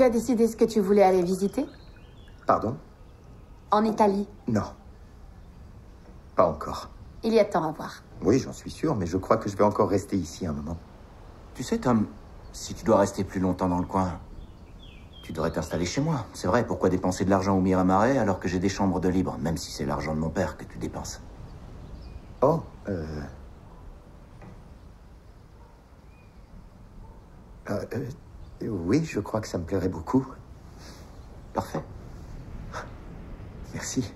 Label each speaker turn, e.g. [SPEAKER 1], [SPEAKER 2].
[SPEAKER 1] Tu as décidé ce que tu voulais aller visiter?
[SPEAKER 2] Pardon?
[SPEAKER 1] En Italie
[SPEAKER 2] Non. Pas encore.
[SPEAKER 1] Il y a tant à voir.
[SPEAKER 2] Oui, j'en suis sûr, mais je crois que je vais encore rester ici un moment.
[SPEAKER 3] Tu sais, Tom, si tu dois rester plus longtemps dans le coin, tu devrais t'installer chez moi. C'est vrai, pourquoi dépenser de l'argent au Miramarais alors que j'ai des chambres de libre, même si c'est l'argent de mon père que tu dépenses?
[SPEAKER 2] Oh, euh... Euh, euh, oui, je crois que ça me plairait beaucoup.
[SPEAKER 3] Parfait.
[SPEAKER 2] Merci.